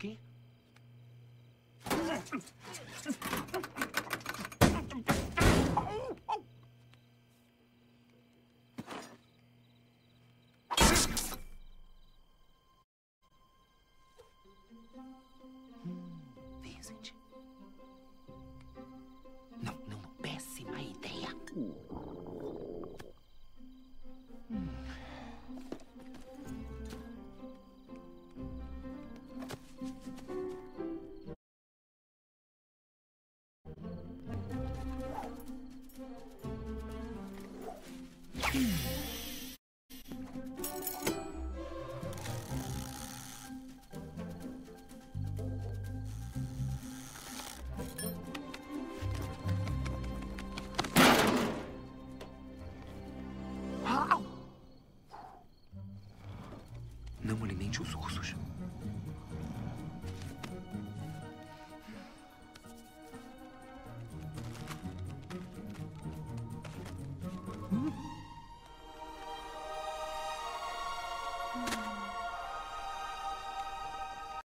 okay? Não alimente os ursos.